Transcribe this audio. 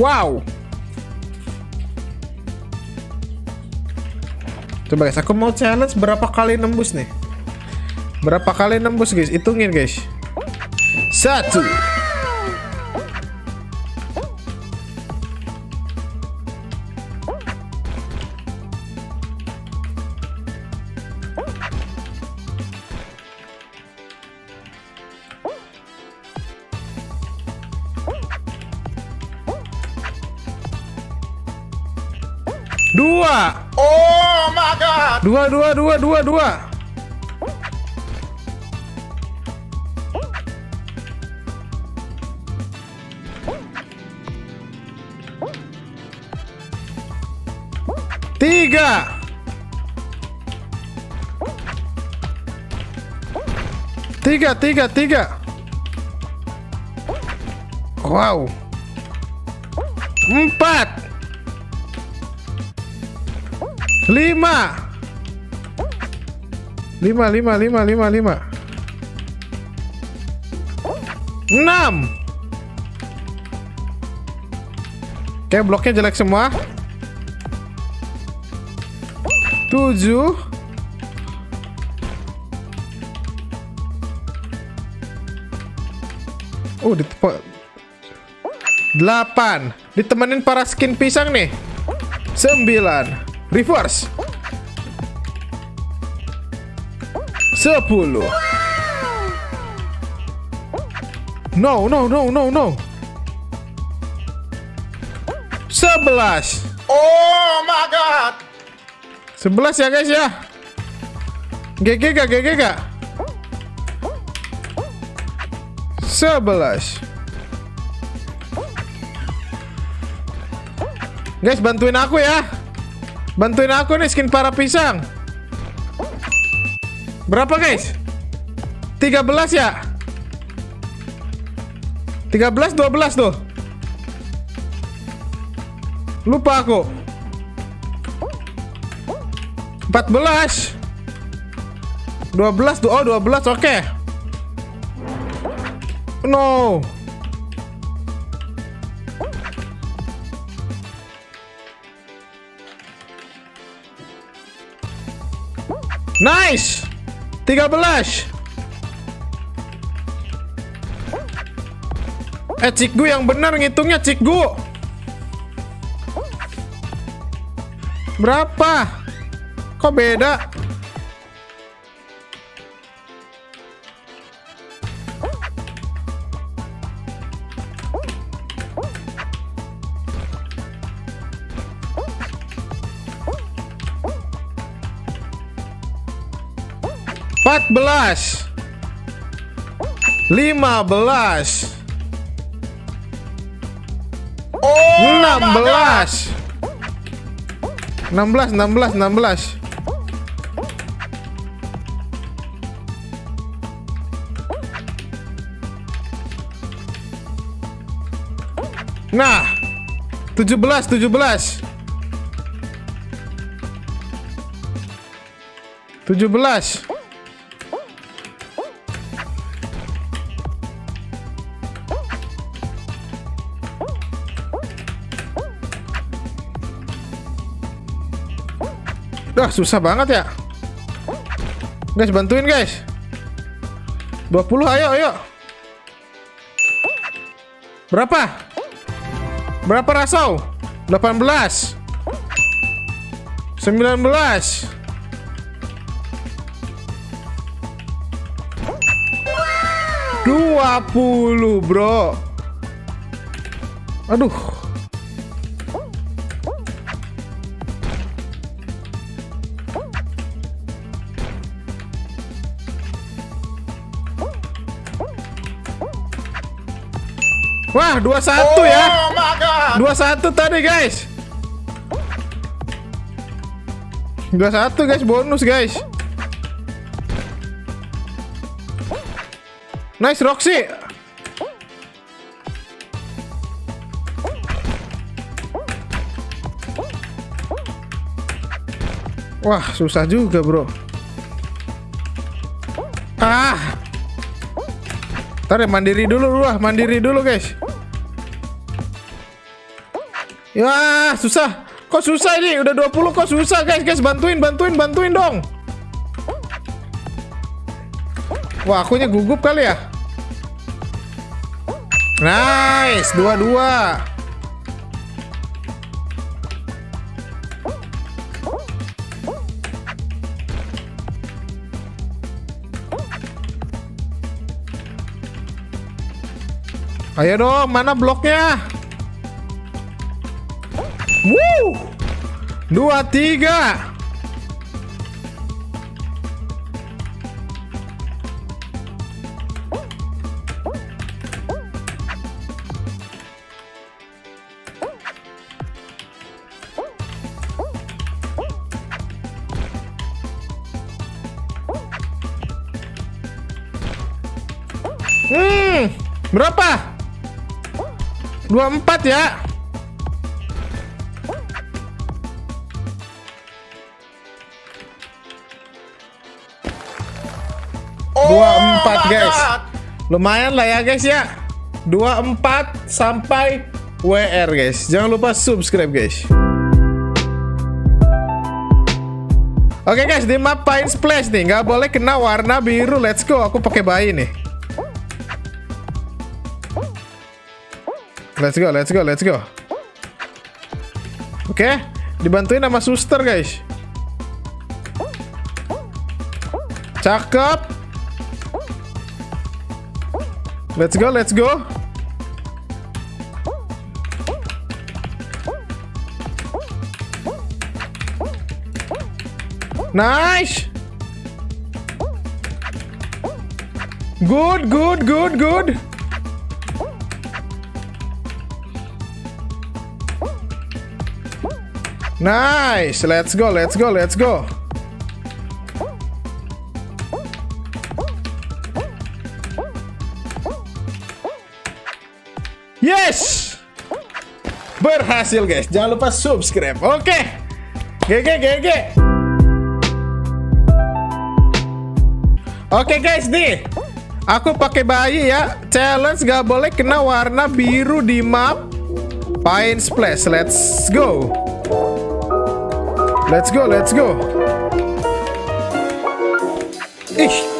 Wow. Coba guys, aku mau challenge berapa kali nembus nih. Berapa kali nembus guys? Hitungin guys. Satu. Dua. Oh my god! Dua, dua, dua, dua, dua. Tiga. Tiga, tiga, tiga. Wow. Empat. Lima. Lima, lima, lima, lima, lima. Enam. Oke, bloknya jelek semua. Tujuh. Oh, ditepo... Delapan. Ditemenin para skin pisang nih. Sembilan. Reverse. Sepuluh. No, no, no, no, no. Sebelas. Oh my god! Sebelas ya guys ya. GG gak, GG gak? Sebelas. Guys, bantuin aku ya. Bantuin aku nih skin para pisang. Berapa guys? 13 ya? 13 12 tuh. Lupa aku. 14 12 tuh. Oh, 12 oke. No. Nice. 13. Eh, Cikgu yang benar ngitungnya, Cikgu. Berapa? Kok beda? 14 15 Oh, 16 16 16 16 Nah 17 17 17 Dah susah banget ya. Guys, bantuin guys. 20 ayo ayo. Berapa? Berapa rasau? 18. 19. Dua puluh bro Aduh Wah, 21 ya. Oh my god! 21 tadi, guys. 21 guys, bonus guys. Nice Roxy. Wah, susah juga, Bro. Ah. Ntar ya mandiri dulu lah, mandiri dulu, guys. Ya, susah. Kok susah ini? Udah 20 kok susah, guys. Guys, bantuin, bantuin, bantuin dong. Wah, akunya gugup kali ya. Nice, dua-dua. Ayo dong, mana bloknya? Woo! Dua, tiga. Hmm, berapa? 24 ya. Oh 24 my guys. God. Lumayan lah ya guys ya. 24 sampai WR guys. Jangan lupa subscribe guys. Oke guys, di map Pine Splash nih, nggak boleh kena warna biru. Let's go, aku pakai bayi nih. Let's go, let's go, let's go. Oke, dibantuin sama suster guys. Cakep. Let's go, let's go. Nice. Good, good, good, good. Nice. Let's go, let's go, let's go. Yes. Berhasil guys. Jangan lupa subscribe. Oke. GG GG. Oke guys nih. Aku pakai bayi ya. Challenge gak boleh kena warna biru di map Pine Splash. Let's go. Let's go, let's go. Ih,